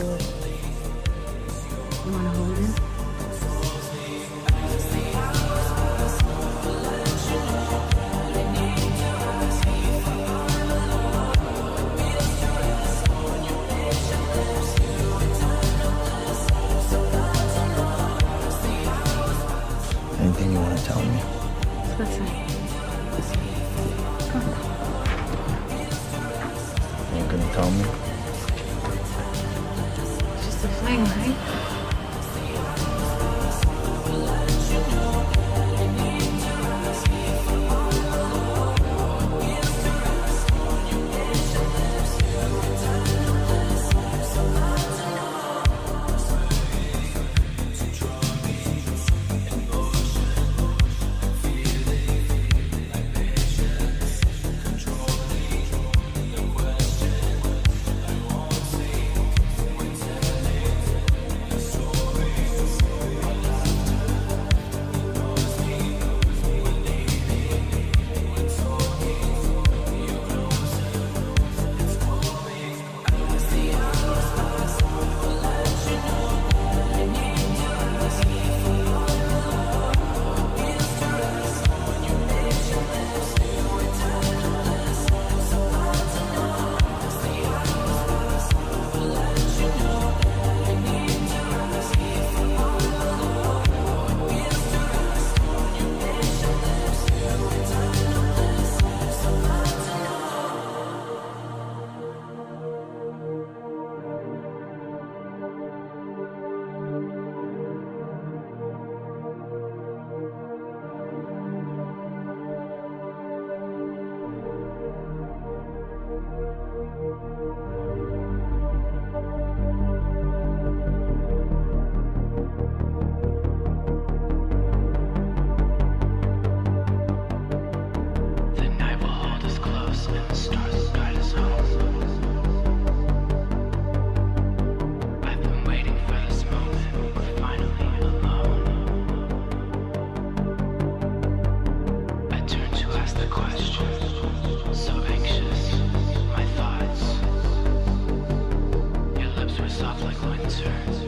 You wanna hold? Anything you want to tell me? Listen. You gonna tell me? A fling, right? Winter.